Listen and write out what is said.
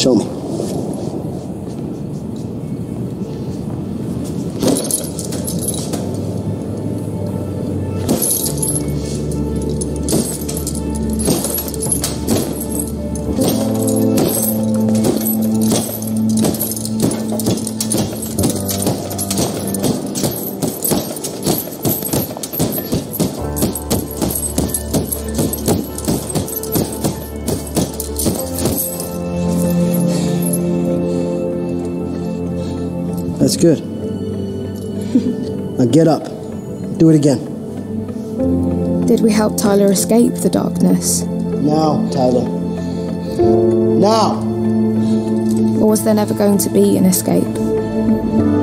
akşam That's good. now get up. Do it again. Did we help Tyler escape the darkness? Now, Tyler. Now! Or was there never going to be an escape?